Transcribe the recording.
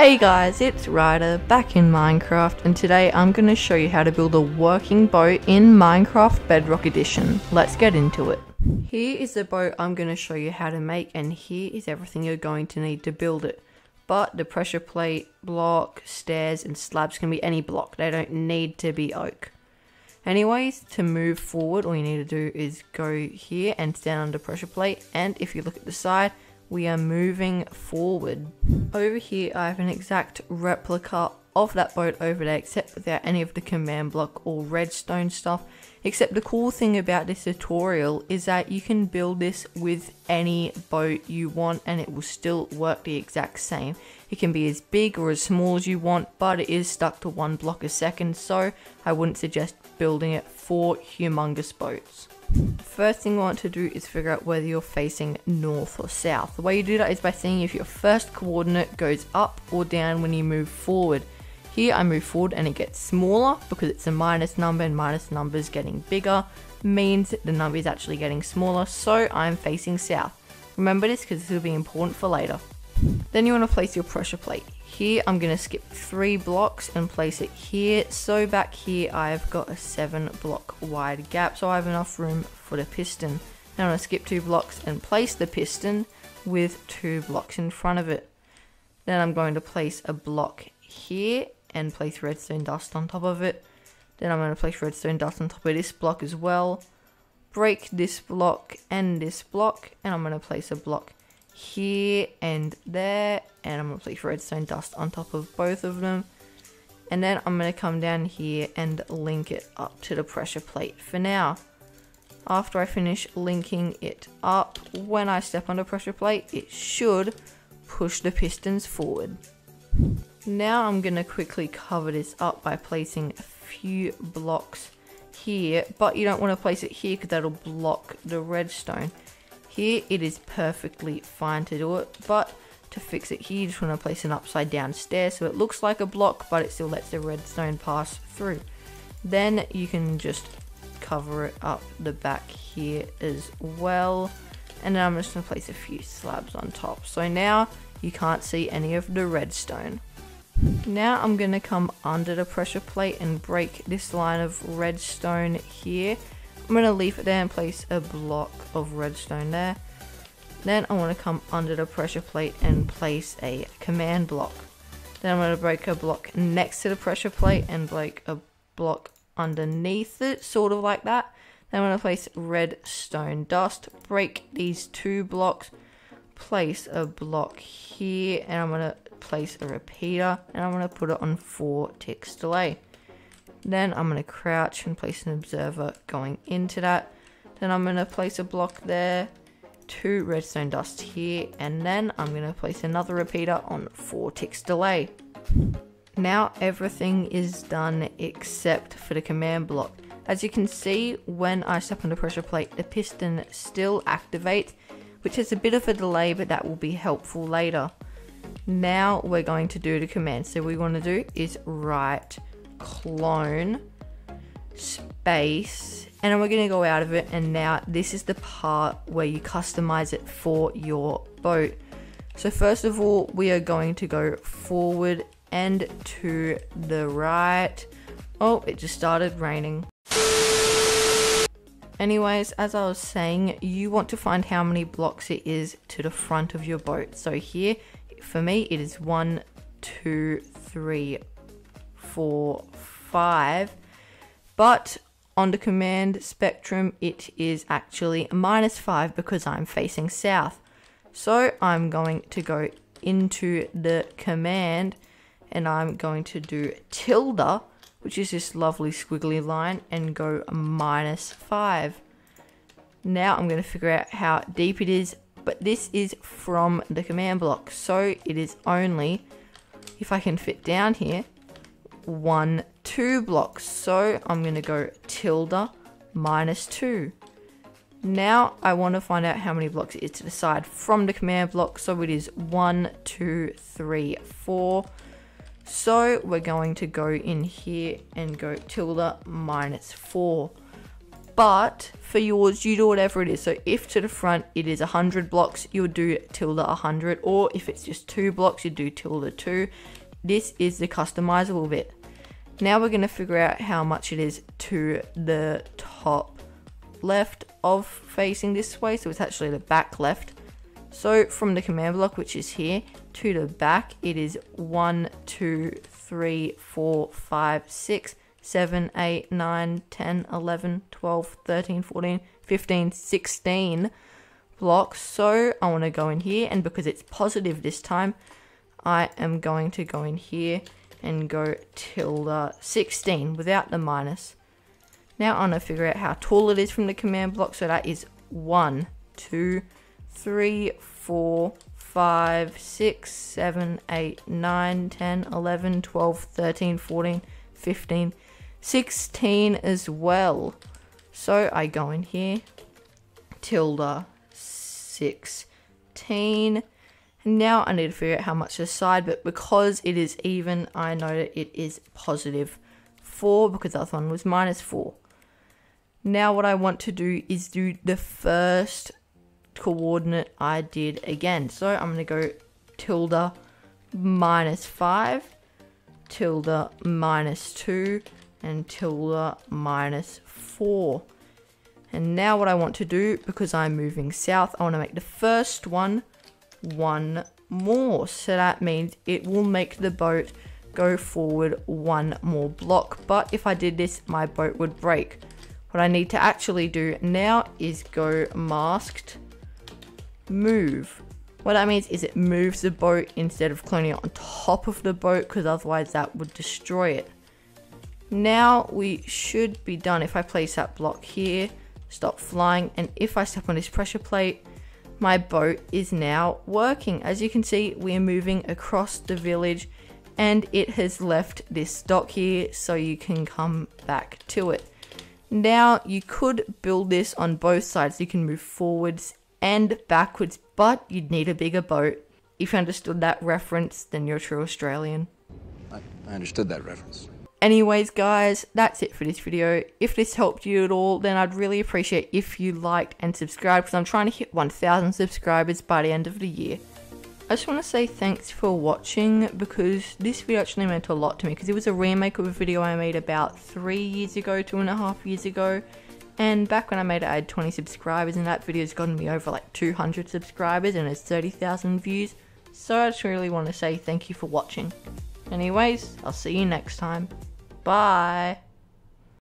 Hey guys, it's Ryder back in Minecraft and today I'm going to show you how to build a working boat in Minecraft Bedrock Edition. Let's get into it. Here is the boat I'm going to show you how to make and here is everything you're going to need to build it. But the pressure plate, block, stairs and slabs can be any block, they don't need to be oak. Anyways, to move forward all you need to do is go here and stand under pressure plate and if you look at the side we are moving forward. Over here I have an exact replica of that boat over there except without any of the command block or redstone stuff. Except the cool thing about this tutorial is that you can build this with any boat you want and it will still work the exact same. It can be as big or as small as you want but it is stuck to one block a second so I wouldn't suggest building it for humongous boats. First thing you want to do is figure out whether you're facing north or south. The way you do that is by seeing if your first coordinate goes up or down when you move forward. Here I move forward and it gets smaller because it's a minus number and minus numbers getting bigger means the number is actually getting smaller so I'm facing south. Remember this because this will be important for later. Then you want to place your pressure plate. Here I'm going to skip three blocks and place it here. So back here I've got a seven block wide gap so I have enough room for the piston. Now I'm going to skip two blocks and place the piston with two blocks in front of it. Then I'm going to place a block here and place redstone dust on top of it. Then I'm going to place redstone dust on top of this block as well. Break this block and this block and I'm going to place a block here and there and I'm to place redstone dust on top of both of them. And then I'm to come down here and link it up to the pressure plate for now. After I finish linking it up, when I step on the pressure plate, it should push the pistons forward. Now I'm to quickly cover this up by placing a few blocks here, but you don't want to place it here because that'll block the redstone. Here it is perfectly fine to do it, but to fix it here you just want to place an upside down stair so it looks like a block but it still lets the redstone pass through. Then you can just cover it up the back here as well. And then I'm just going to place a few slabs on top. So now you can't see any of the redstone. Now I'm going to come under the pressure plate and break this line of redstone here. I'm going to leave it there and place a block of redstone there. Then I want to come under the pressure plate and place a command block. Then I'm going to break a block next to the pressure plate and break a block underneath it, sort of like that. Then I'm going to place redstone dust, break these two blocks, place a block here, and I'm going to place a repeater and I'm going to put it on 4 ticks delay. Then I'm going to crouch and place an observer going into that. Then I'm going to place a block there, two redstone dust here, and then I'm going to place another repeater on 4 ticks delay. Now everything is done except for the command block. As you can see, when I step on the pressure plate, the piston still activates, which is a bit of a delay, but that will be helpful later. Now we're going to do the command. So we want to do is write clone space and we're going to go out of it and now this is the part where you customize it for your boat. So first of all, we are going to go forward and to the right. Oh, it just started raining. Anyways, as I was saying, you want to find how many blocks it is to the front of your boat. So here for me, it is one, two, three, four, five. But on the command spectrum, it is actually minus five because I'm facing south. So I'm going to go into the command and I'm going to do tilde, which is this lovely squiggly line, and go minus five. Now I'm going to figure out how deep it is but this is from the command block. So it is only, if I can fit down here, one, two blocks. So I'm going to go tilde minus two. Now I want to find out how many blocks it is to the side from the command block. So it is one, two, three, four. So we're going to go in here and go tilde minus four. but for yours, you do whatever it is. So if to the front it is 100 blocks, you would do tilde 100, or if it's just two blocks, you do tilde 2. This is the customizable bit. Now we're going to figure out how much it is to the top left of facing this way. So it's actually the back left. So from the command block, which is here, to the back, it is 1, 2, 3, 4, 5, 6, 7, 8, 9, 10, 11, 12, 13, 14, 15, 16 blocks. So I want to go in here, and because it's positive this time, I am going to go in here and go tilde 16 without the minus. Now I'm going to figure out how tall it is from the command block. So that is 1, 2, 3, 4, 5, 6, 7, 8, 9, 10, 11, 12, 13, 14, 15, 16 as well. So I go in here, tilde 16. And now I need to figure out how much the side, but because it is even, I know that it is positive 4 because the other one was minus 4. Now what I want to do is do the first coordinate I did again. So I'm going to go tilde minus 5, tilde minus 2, and tilde minus 4. And now what I want to do, because I'm moving south, I want to make the first one one more. So that means it will make the boat go forward one more block. But if I did this, my boat would break. What I need to actually do now is go masked move. What that means is it moves the boat instead of cloning it on top of the boat because otherwise that would destroy it. Now we should be done if I place that block here, stop flying, and if I step on this pressure plate, my boat is now working. As you can see, we are moving across the village and it has left this dock here so you can come back to it. Now you could build this on both sides. You can move forwards and backwards, but you'd need a bigger boat. If you understood that reference, then you're a true Australian. I, I understood that reference. Anyways, guys, that's it for this video. If this helped you at all, then I'd really appreciate if you liked and subscribed because I'm trying to hit 1,000 subscribers by the end of the year. I just want to say thanks for watching because this video actually meant a lot to me because it was a remake of a video I made about three years ago, two and a half years ago. And back when I made it, I had 20 subscribers, and that video's gotten me over like 200 subscribers and it's 30,000 views. So I just really want to say thank you for watching. Anyways, I'll see you next time. Bye.